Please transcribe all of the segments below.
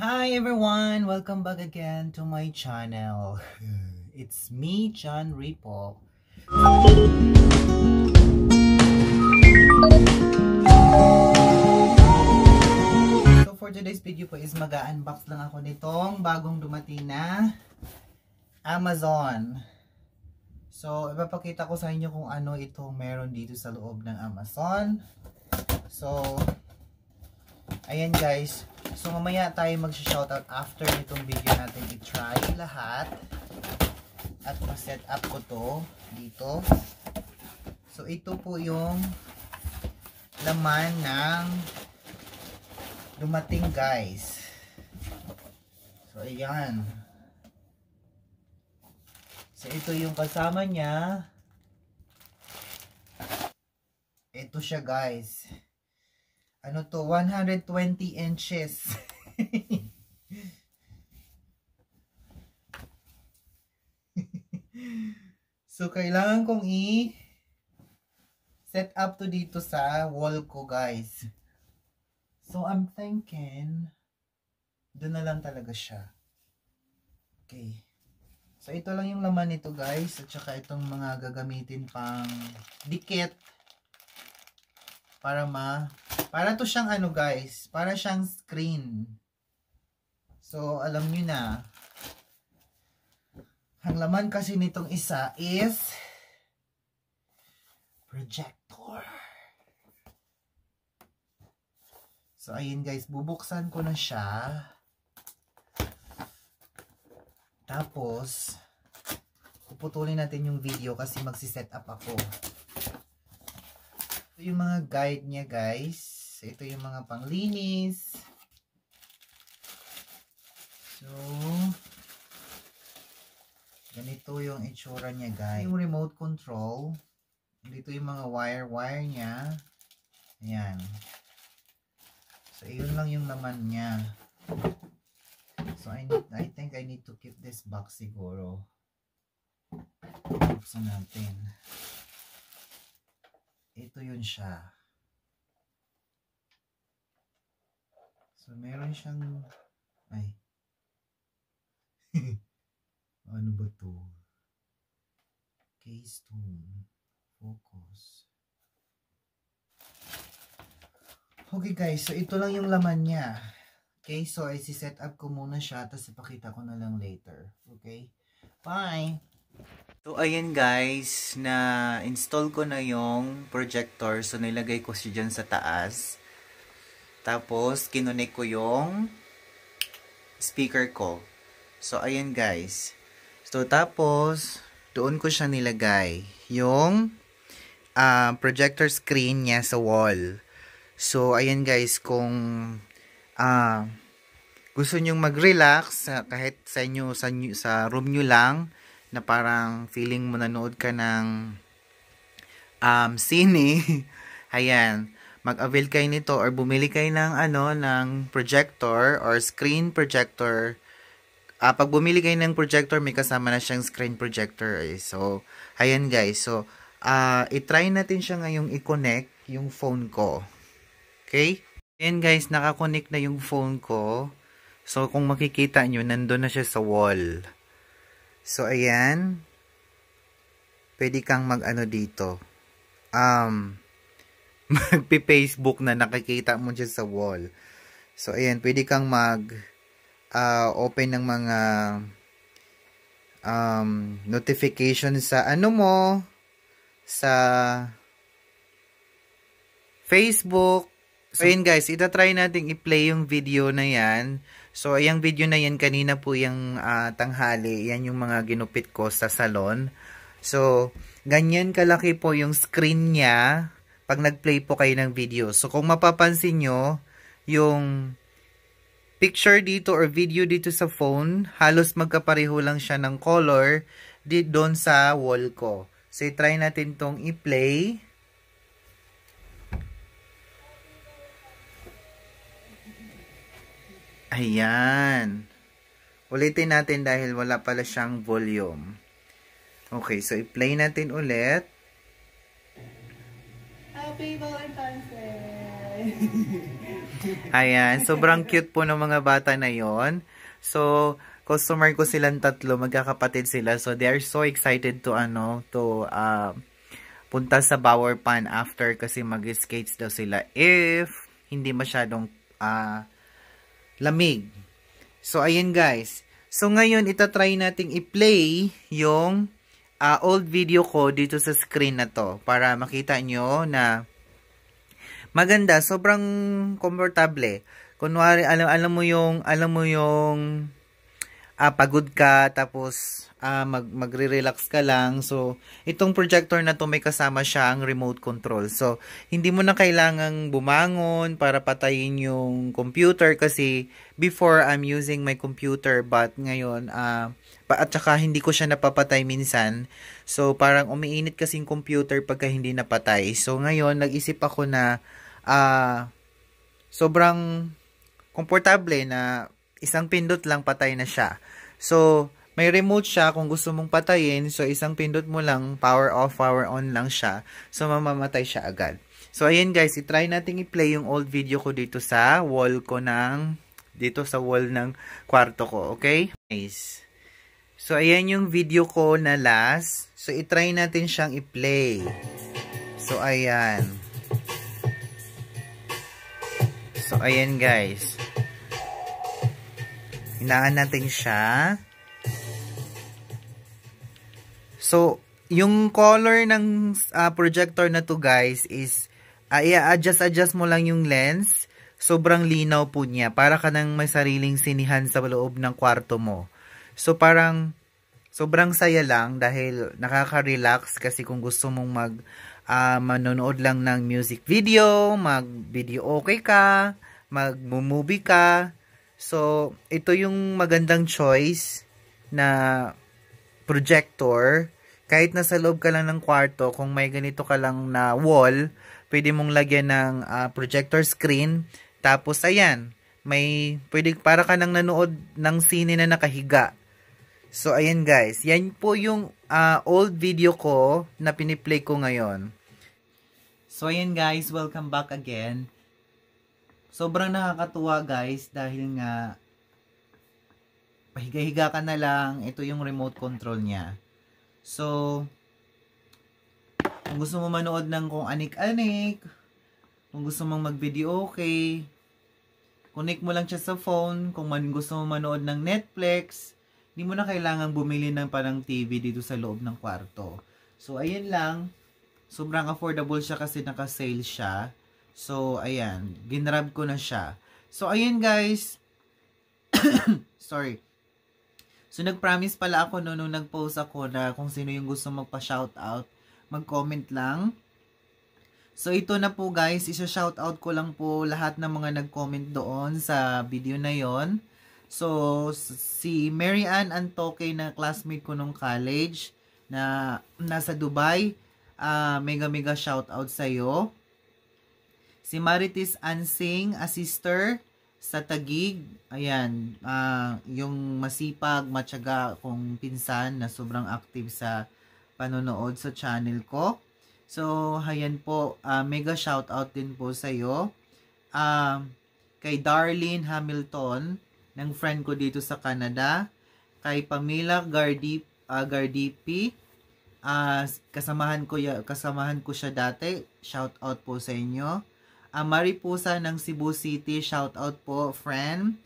Hi everyone! Welcome back again to my channel. It's me, John Ripo. So for today's video po is mag-unbox lang ako nitong bagong dumating na Amazon. So ipapakita ko sa inyo kung ano itong meron dito sa loob ng Amazon. So ayan guys. So mamaya tayo mag-shoutout after nitong video natin i-try lahat. At ma-set up ko to dito. So ito po yung laman ng dumating guys. So ayan. So ito yung kasama niya. Ito siya guys. Ano to? 120 inches. so kailangan kong i set up to dito sa wall ko guys. So I'm thinking doon na lang talaga siya. Okay. So ito lang yung laman nito guys at saka itong mga gagamitin pang dikit para ma para to siyang ano guys, para siyang screen. So alam niyo na ang laman kasi nitong isa is projector. So, ayun guys, bubuksan ko na siya. Tapos, puputulin natin yung video kasi magsiset up ako. Ito yung mga guide niya guys. Ito yung mga panglinis. So, ganito yung itsura niya guys. Yung remote control. Dito yung mga wire-wire niya. Ayan. So, yun lang yung laman niya. So, I, need, I think I need to keep this box siguro. Buksan natin. Ito yun siya. So, meron siyang ay ano ba to? Keystone. Focus. Okay guys, so ito lang yung laman niya. Okay, so i-set up ko muna siya tapos ipakita ko na lang later. Okay? Bye! So ayan guys, na install ko na yung projector. So nilagay ko siya dyan sa taas. Tapos kinonek ko yung speaker ko. So ayan guys. So tapos doon ko siya nilagay yung uh, projector screen niya sa wall. So, ayan guys, kung uh, gusto nyong mag-relax, uh, kahit sa inyo, sa, sa room nyo lang, na parang feeling mo nanood ka ng um, sine, ayan, mag-avail kayo nito or bumili kayo ng ano, ng projector or screen projector. Uh, pag bumili kayo ng projector, may kasama na siyang screen projector. Eh. So, ayan guys. So, uh, itry natin siya ngayong i-connect yung phone ko. Okay? Ayan guys, nakakonect na yung phone ko. So, kung makikita nyo, nandun na siya sa wall. So, ayan. Pwede kang mag-ano dito. Um, magpi-Facebook na nakikita mo siya sa wall. So, ayan. Pwede kang mag uh, open ng mga um, notification sa ano mo, sa Facebook, So, yun guys, itatry natin i-play yung video na yan. So, yung video na yan, kanina po yung uh, tanghali. Yan yung mga ginupit ko sa salon. So, ganyan kalaki po yung screen niya pag nag-play po kayo ng video. So, kung mapapansin nyo, yung picture dito or video dito sa phone, halos magkapareho lang siya ng color doon sa wall ko. So, i-try natin tong i-play. Ayan. Ulitin natin dahil wala pala siyang volume. Okay, so i-play natin ulit. Happy Valentine's Day! Ayan, sobrang cute po ng mga bata na yon. So, customer ko silang tatlo, magkakapatid sila. So, they are so excited to, ano, to, uh, punta sa Bower Pan after kasi mag-skates daw sila if hindi masyadong uh, lamig. So, ayan guys. So, ngayon, itatry nating i-play yung uh, old video ko dito sa screen na to para makita nyo na maganda, sobrang komportable. Kunwari, alam, alam mo yung, alam mo yung uh, pagod ka, tapos uh, mag, magre-relax ka lang. So, itong projector na to may kasama siya ang remote control. So, hindi mo na kailangang bumangon para patayin yung computer kasi before I'm using my computer but ngayon, uh, at saka hindi ko siya napapatay minsan. So, parang umiinit kasi yung computer pagka hindi napatay. So, ngayon, nag-isip ako na uh, sobrang komportable na isang pindot lang patay na siya. So, may remote siya kung gusto mong patayin. So, isang pindot mo lang, power off, power on lang siya. So, mamamatay siya agad. So, ayan guys, itry natin i-play yung old video ko dito sa wall ko ng, dito sa wall ng kwarto ko. Okay? Nice. So, ayan yung video ko na last. So, itry natin siyang i-play. So, ayan. So, ayan guys. Hinaan natin siya. So, yung color ng uh, projector na to guys is uh, i-adjust-adjust mo lang yung lens. Sobrang linaw po niya. Para ka nang may sariling sinihan sa loob ng kwarto mo. So, parang sobrang saya lang dahil nakaka-relax kasi kung gusto mong mag uh, manonood lang ng music video, mag-video okay ka, mag-movie ka. So, ito yung magandang choice na projector kahit nasa loob ka lang ng kwarto, kung may ganito ka lang na wall, pwede mong lagyan ng uh, projector screen. Tapos, ayan, may, pwede, para ka nang nanood ng sine na nakahiga. So, ayan guys, yan po yung uh, old video ko na piniplay ko ngayon. So, ayan guys, welcome back again. Sobrang nakakatuwa guys dahil nga pahiga-higa ka na lang, ito yung remote control niya. So, kung gusto mo manood ng kung anik-anik, kung gusto mong mag-video okay, connect mo lang siya sa phone. Kung man gusto mo manood ng Netflix, hindi mo na kailangan bumili ng parang TV dito sa loob ng kwarto. So, ayan lang. Sobrang affordable siya kasi naka-sale siya. So, ayan. Ginrab ko na siya. So, ayan guys. Sorry. So, nag-promise pala ako no, nung nag-post ako na kung sino yung gusto magpa-shoutout, mag-comment lang. So, ito na po guys, isa-shoutout ko lang po lahat ng mga nag-comment doon sa video na yon. So, si Mary Ann Antoke na classmate ko nung college na nasa Dubai, uh, mega mega shoutout sa iyo. Si Maritis Ansing, a sister sa Tagig, ayan, uh, yung masipag, matyaga kong pinsan na sobrang active sa panonood sa channel ko. So, ayan po, uh, mega shout out din po sa iyo. Uh, kay Darlene Hamilton, ng friend ko dito sa Canada. Kay Pamela Gardi, uh, Gardipi, uh, kasamahan ko kasamahan ko siya dati. Shout out po sa inyo. Uh, Maripusa ng Cebu City, shout out po, friend.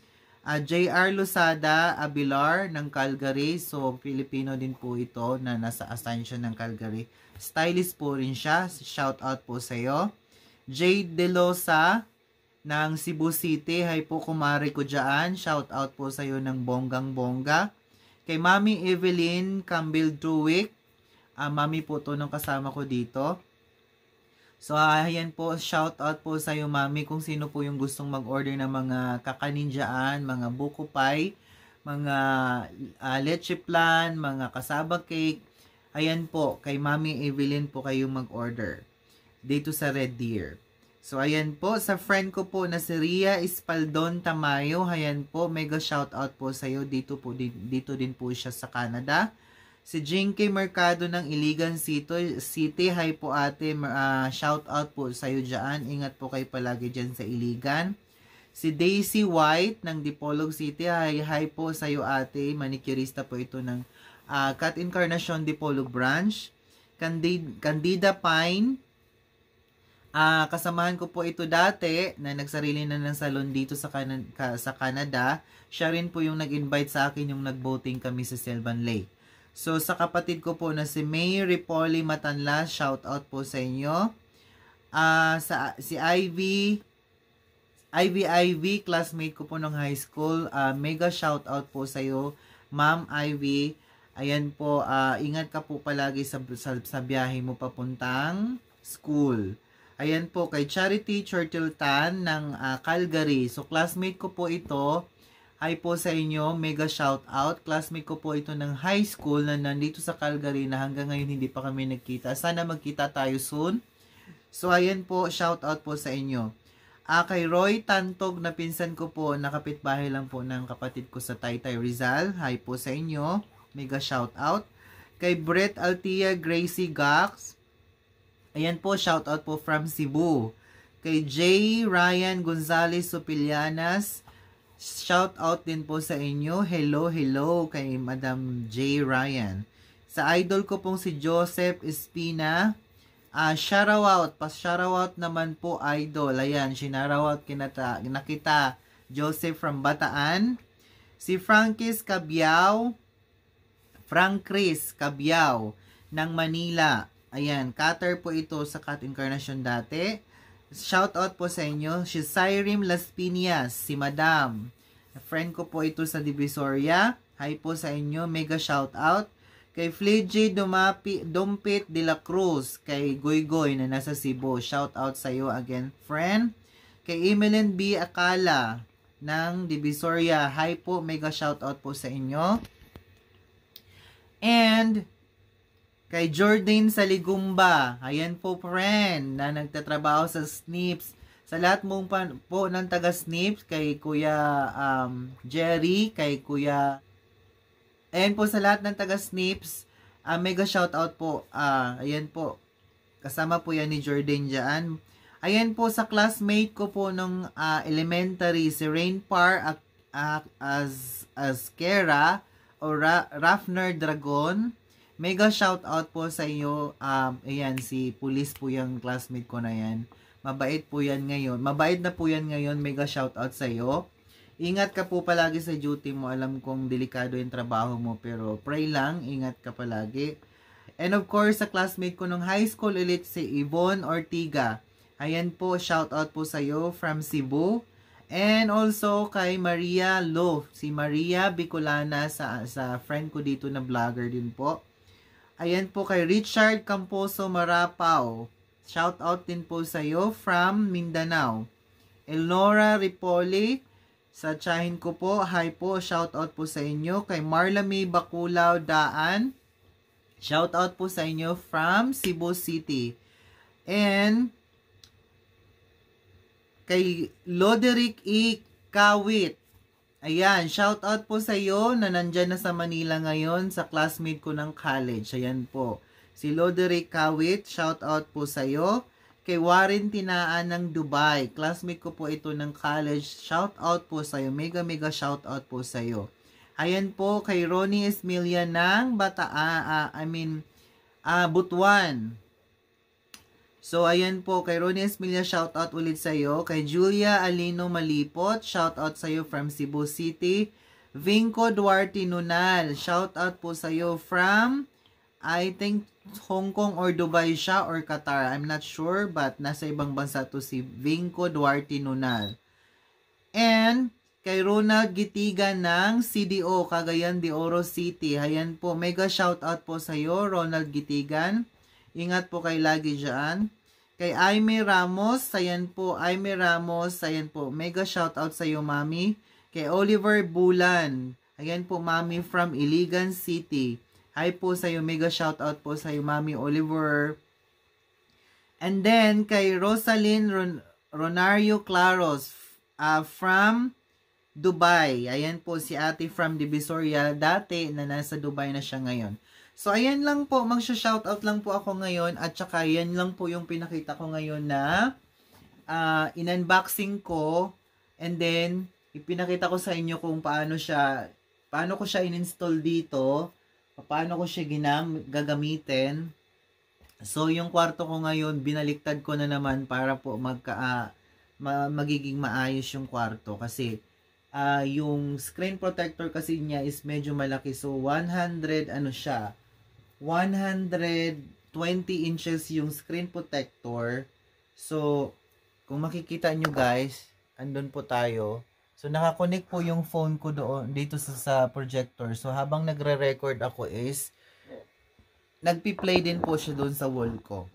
Uh, ah, JR Lusada Abilar ng Calgary. So, Filipino din po ito na nasa Ascension ng Calgary. Stylist po rin siya. Shout out po sa iyo. Jade Delosa ng Cebu City. Hi po, kumari ko dyan. Shout out po sa iyo ng bonggang bongga. Kay Mami Evelyn Campbell Druwick. Uh, mami po to nung kasama ko dito. So, ayan po, shout out po sa iyo, mami, kung sino po yung gustong mag-order ng mga kakaninjaan, mga buko pie, mga uh, leche plan, mga kasaba cake. Ayan po, kay Mami Evelyn po kayong mag-order dito sa Red Deer. So, ayan po, sa friend ko po na si Ria Espaldon Tamayo, ayan po, mega shout out po sa iyo. Dito, po, dito din po siya sa Canada. Si Jinky Mercado ng Iligan City. City, hi po ate. Uh, shout out po sa iyo dyan. Ingat po kayo palagi dyan sa Iligan. Si Daisy White ng Dipolog City. Hi, hi po sa iyo ate. Manicurista po ito ng uh, Cat Incarnation Dipolog Branch. Candid Candida Pine. Uh, kasamahan ko po ito dati na nagsarili na ng salon dito sa, Can- sa Canada. Siya rin po yung nag-invite sa akin yung nag-boating kami sa Sylvan Lake. So sa kapatid ko po na si May Ripoli Matanla, shout out po sa inyo. Uh, sa si Ivy Ivy Ivy, classmate ko po ng high school. Uh, mega shout out po sa iyo, Ma'am Ivy. Ayan po, uh, ingat ka po palagi sa, sa, sa biyahe mo papuntang school. Ayan po, kay Charity Churchill Tan ng uh, Calgary. So, classmate ko po ito. Hi po sa inyo, mega shout out. Classmate ko po ito ng high school na nandito sa Calgary na hanggang ngayon hindi pa kami nagkita. Sana magkita tayo soon. So, ayan po, shout out po sa inyo. Ah, kay Roy Tantog na pinsan ko po, nakapitbahay lang po ng kapatid ko sa Taytay Rizal. Hi po sa inyo. Mega shout out. Kay Brett Altia Gracie Gax. Ayan po, shout out po from Cebu. Kay J. Ryan Gonzalez Supilianas. Shout out din po sa inyo. Hello, hello kay Madam J. Ryan. Sa idol ko pong si Joseph Espina. Uh, shoutout, pas shoutout naman po idol. Ayan, shoutout kinata, nakita Joseph from Bataan. Si Frankis Cabiao, Frank Chris Cabiao ng Manila. Ayan, cutter po ito sa Cat Incarnation dati. Shoutout po sa inyo. Si Cyrem Las Piñas, si Madam. Friend ko po ito sa Divisoria. Hi po sa inyo. Mega shoutout. Kay Fleji Dumapi, Dumpit de la Cruz. Kay Goygoy na nasa Cebu. Shout out sa iyo again, friend. Kay Emeline B. Akala ng Divisoria. Hi po, mega shout out po sa inyo. And kay Jordan Saligumba. Ayan po, friend, na nagtatrabaho sa Snips. Sa lahat mong pan, po ng taga Snips, kay Kuya um, Jerry, kay Kuya Ayan po sa lahat ng taga Snips, uh, mega shout out po. Uh, ayan po. Kasama po yan ni Jordan dyan. Ayan po sa classmate ko po nung uh, elementary, si Rain Par uh, as, as Kera o Ra, Raffner Dragon. Mega shout out po sa iyo. Um, ayan, si Police po yung classmate ko na yan. Mabait po yan ngayon. Mabait na po yan ngayon. Mega shout out sa iyo. Ingat ka po palagi sa duty mo. Alam kong delikado yung trabaho mo pero pray lang, ingat ka palagi. And of course, sa classmate ko nung high school ulit si Yvonne Ortiga. Ayan po, shout out po sa iyo from Cebu. And also kay Maria Lo, si Maria Bicolana sa, sa friend ko dito na vlogger din po. Ayan po kay Richard Camposo Marapao. Shout out din po sa iyo from Mindanao. Elnora Ripoli, sa tsahin ko po, hi po, shout out po sa inyo. Kay Marla May Bakulao Daan, shout out po sa inyo from Cebu City. And kay Loderick E. Kawit, ayan, shout out po sa iyo na nandyan na sa Manila ngayon sa classmate ko ng college. Ayan po. Si Loderick Kawit, shout out po sa iyo kay Warren Tinaan ng Dubai. Classmate ko po ito ng college. Shout out po sa iyo. Mega mega shout out po sa iyo. Ayan po kay Ronnie Esmilia ng Bataa, uh, I mean, uh, Butuan. So, ayan po, kay Ronnie Esmilia, shout out ulit sa iyo. Kay Julia Alino Malipot, shout out sa iyo from Cebu City. Vinco Duarte Nunal, shout out po sa iyo from, I think, Hong Kong or Dubai siya or Qatar. I'm not sure but nasa ibang bansa to si Vinco Duarte Nunal. And kay Ronald Gitiga ng CDO Cagayan de Oro City. Ayan po, mega shout out po sa iyo Ronald Gitigan. Ingat po kay lagi diyan. Kay Aime Ramos, ayan po, Aime Ramos, ayan po, mega shout out sa iyo mami. Kay Oliver Bulan, ayan po mami from Iligan City. Hi po sa iyo, mega shout out po sa iyo, Mami Oliver. And then kay Rosalyn Ron Ronario Claros uh, from Dubai. Ayan po si ate from Divisoria dati na nasa Dubai na siya ngayon. So ayan lang po, magsha-shout out lang po ako ngayon. At saka yan lang po yung pinakita ko ngayon na uh, in-unboxing ko. And then, ipinakita ko sa inyo kung paano siya, paano ko siya in-install dito, paano ko siya ginam, gagamitin. So, yung kwarto ko ngayon, binaliktad ko na naman para po magka, ah, ma- magiging maayos yung kwarto. Kasi ah yung screen protector kasi niya is medyo malaki. So, 100, ano siya, 120 inches yung screen protector. So, kung makikita nyo guys, andun po tayo. So, nakakonect po yung phone ko doon, dito sa, sa projector. So, habang nagre-record ako is, nagpi-play din po siya doon sa wall ko.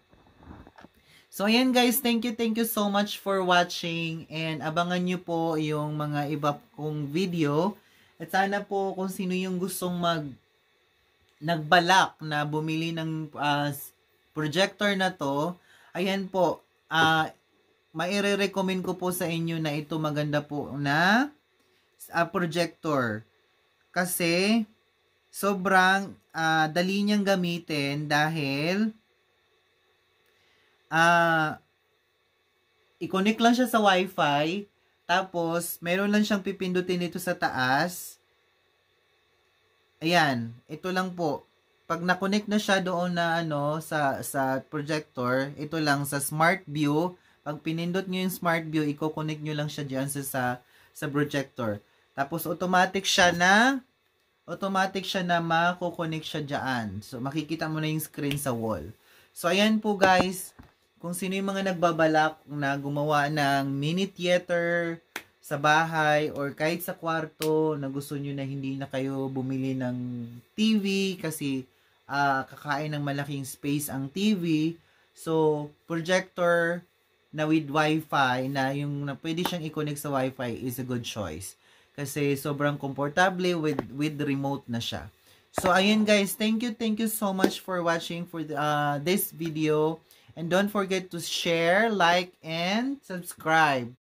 So, ayan guys, thank you, thank you so much for watching. And abangan nyo po yung mga iba kong video. At sana po kung sino yung gustong mag nagbalak na bumili ng uh, projector na to, ayan po, uh, maire-recommend ko po sa inyo na ito maganda po na uh, projector. Kasi, sobrang uh, dali niyang gamitin dahil ah, i-connect lang siya sa wifi, tapos, meron lang siyang pipindutin dito sa taas. Ayan, ito lang po. Pag na-connect na siya doon na ano sa sa projector, ito lang sa Smart View. Pag pinindot niyo yung Smart View, i-connect niyo lang siya diyan sa sa, projector. Tapos automatic siya na automatic siya na mako-connect siya diyan. So makikita mo na yung screen sa wall. So ayan po guys, kung sino yung mga nagbabalak na gumawa ng mini theater sa bahay or kahit sa kwarto na gusto nyo na hindi na kayo bumili ng TV kasi uh, kakain ng malaking space ang TV. So, projector na with wifi na yung na pwede siyang i-connect sa wifi is a good choice. Kasi sobrang komportable with with remote na siya. So, ayun guys, thank you, thank you so much for watching for the, uh, this video. And don't forget to share, like, and subscribe.